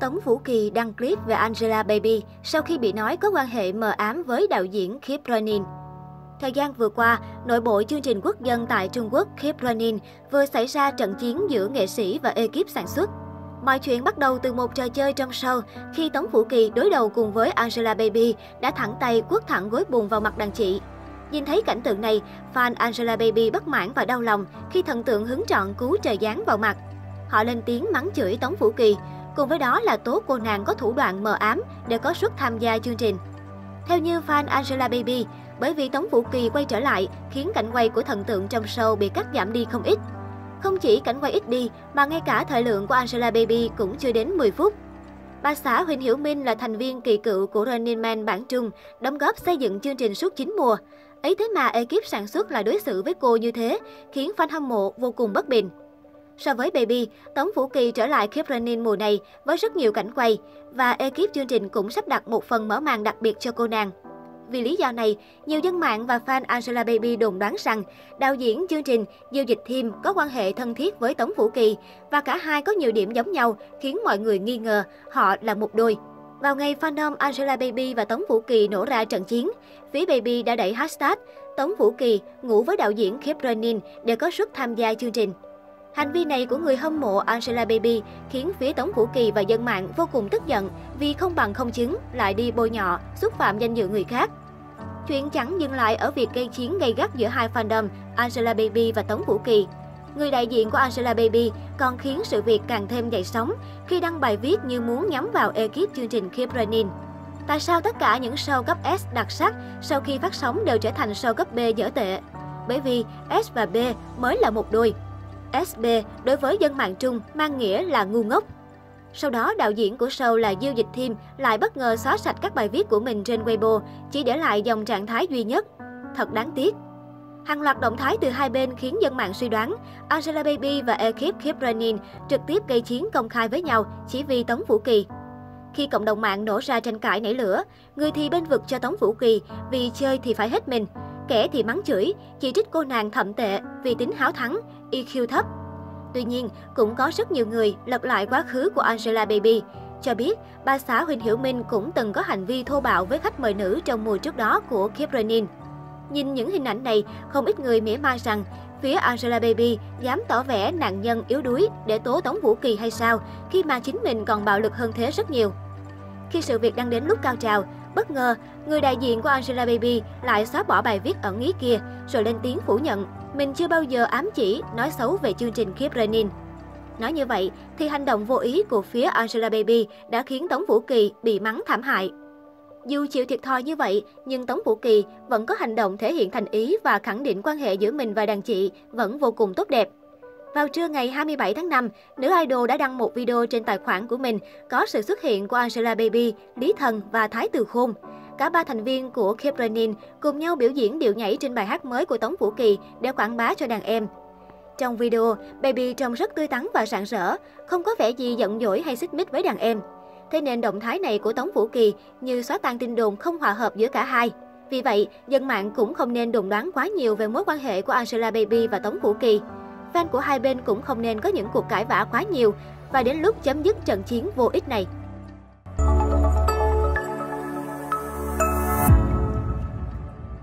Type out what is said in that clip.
Tống Vũ Kỳ đăng clip về Angela Baby sau khi bị nói có quan hệ mờ ám với đạo diễn Kip Ronin. Thời gian vừa qua, nội bộ chương trình quốc dân tại Trung Quốc Kip Ronin vừa xảy ra trận chiến giữa nghệ sĩ và ekip sản xuất. Mọi chuyện bắt đầu từ một trò chơi trong show khi Tống Vũ Kỳ đối đầu cùng với Angela Baby đã thẳng tay quất thẳng gối bùn vào mặt đàn chị. Nhìn thấy cảnh tượng này, fan Angela Baby bất mãn và đau lòng khi thần tượng hứng trọn cứu trời giáng vào mặt. Họ lên tiếng mắng chửi Tống Vũ Kỳ, cùng với đó là tố cô nàng có thủ đoạn mờ ám để có suất tham gia chương trình. Theo như fan Angela Baby, bởi vì Tống Vũ Kỳ quay trở lại khiến cảnh quay của thần tượng trong show bị cắt giảm đi không ít. Không chỉ cảnh quay ít đi, mà ngay cả thời lượng của Angela Baby cũng chưa đến 10 phút. Bà xã Huỳnh Hiểu Minh là thành viên kỳ cựu của Running Man bản Trung, đóng góp xây dựng chương trình suốt 9 mùa. Ấy thế mà ekip sản xuất lại đối xử với cô như thế, khiến fan hâm mộ vô cùng bất bình. So với Baby, Tống Vũ Kỳ trở lại Keep Running mùa này với rất nhiều cảnh quay và ekip chương trình cũng sắp đặt một phần mở màn đặc biệt cho cô nàng. Vì lý do này, nhiều dân mạng và fan Angela Baby đồn đoán rằng đạo diễn chương trình Diêu Dịch Thiêm có quan hệ thân thiết với Tống Vũ Kỳ và cả hai có nhiều điểm giống nhau khiến mọi người nghi ngờ họ là một đôi. Vào ngày fandom Angela Baby và Tống Vũ Kỳ nổ ra trận chiến, phía Baby đã đẩy hashtag Tống Vũ Kỳ ngủ với đạo diễn Keep Running để có suất tham gia chương trình. Hành vi này của người hâm mộ Angela Baby khiến phía Tống Vũ Kỳ và dân mạng vô cùng tức giận vì không bằng không chứng lại đi bôi nhọ, xúc phạm danh dự người khác. Chuyện chẳng dừng lại ở việc gây chiến gay gắt giữa hai fandom Angela Baby và Tống Vũ Kỳ. Người đại diện của Angela Baby còn khiến sự việc càng thêm dậy sóng khi đăng bài viết như muốn nhắm vào ekip chương trình Keep Running. Tại sao tất cả những show cấp S đặc sắc sau khi phát sóng đều trở thành show cấp B dở tệ? Bởi vì S và B mới là một đôi. SB đối với dân mạng Trung mang nghĩa là ngu ngốc. Sau đó, đạo diễn của show là Diêu Dịch Thiêm lại bất ngờ xóa sạch các bài viết của mình trên Weibo, chỉ để lại dòng trạng thái duy nhất. Thật đáng tiếc. Hàng loạt động thái từ hai bên khiến dân mạng suy đoán Angela Baby và ekip Keep Running trực tiếp gây chiến công khai với nhau chỉ vì Tống Vũ Kỳ. Khi cộng đồng mạng nổ ra tranh cãi nảy lửa, người thì bên vực cho Tống Vũ Kỳ vì chơi thì phải hết mình, kẻ thì mắng chửi, chỉ trích cô nàng thậm tệ vì tính háo thắng, EQ thấp. Tuy nhiên, cũng có rất nhiều người lật lại quá khứ của Angela Baby, cho biết bà xã Huỳnh Hiểu Minh cũng từng có hành vi thô bạo với khách mời nữ trong mùa trước đó của Keep Running. Nhìn những hình ảnh này, không ít người mỉa mai rằng phía Angela Baby dám tỏ vẻ nạn nhân yếu đuối để tố Tống Vũ Kỳ hay sao, khi mà chính mình còn bạo lực hơn thế rất nhiều. Khi sự việc đang đến lúc cao trào, bất ngờ, người đại diện của Angela Baby lại xóa bỏ bài viết ẩn ý kia, rồi lên tiếng phủ nhận mình chưa bao giờ ám chỉ, nói xấu về chương trình Keep Running. Nói như vậy, thì hành động vô ý của phía Angela Baby đã khiến Tống Vũ Kỳ bị mắng thảm hại. Dù chịu thiệt thòi như vậy, nhưng Tống Vũ Kỳ vẫn có hành động thể hiện thành ý và khẳng định quan hệ giữa mình và đàn chị vẫn vô cùng tốt đẹp. Vào trưa ngày 27 tháng 5, nữ idol đã đăng một video trên tài khoản của mình có sự xuất hiện của Angela Baby, Lý Thần và Thái Từ Khôn. Cả ba thành viên của Keep Running cùng nhau biểu diễn điệu nhảy trên bài hát mới của Tống Vũ Kỳ để quảng bá cho đàn em. Trong video, Baby trông rất tươi tắn và rạng rỡ, không có vẻ gì giận dỗi hay xích mích với đàn em. Thế nên động thái này của Tống Vũ Kỳ như xóa tan tin đồn không hòa hợp giữa cả hai. Vì vậy, dân mạng cũng không nên đồn đoán quá nhiều về mối quan hệ của Angela Baby và Tống Vũ Kỳ. Fan của hai bên cũng không nên có những cuộc cãi vã quá nhiều và đến lúc chấm dứt trận chiến vô ích này.